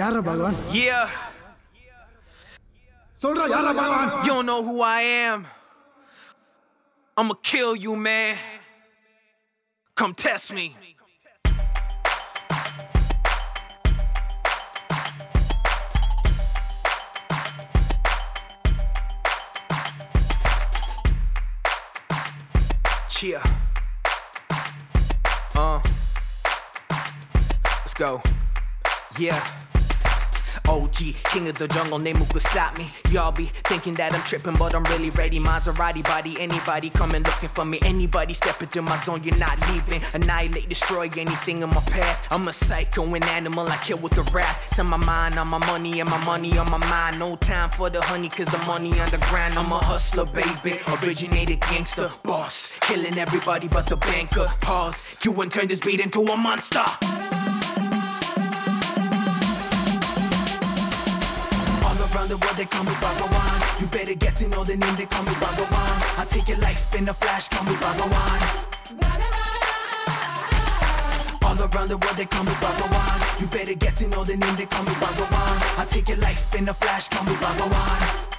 யாரா பகவான் Yeah, சொல்றா யாரா பகவான் you don't know who I am. I'ma kill you, man. Come test me. Cheer. Uh. Let's go. Yeah. OG, king of the jungle, name who could stop me. Y'all be thinking that I'm tripping, but I'm really ready. Maserati body, anybody coming looking for me. Anybody step into my zone, you're not leaving. Annihilate, destroy anything in my path. I'm a psycho, an animal, I kill with the rap. Send my mind on my money and my money on my mind. No time for the honey, cause the money on the grind. I'm a hustler, baby. Originated gangster, boss. Killing everybody but the banker. Pause. You wouldn't turn this beat into a monster. Around the world they call me Baghavan You better get to know the name they call me Baghavan I take your life in a flash, call me Baghavan All around the world they call me Baghavan You better get to know the name they call me Baghavan I take your life in a flash, call me Baghavan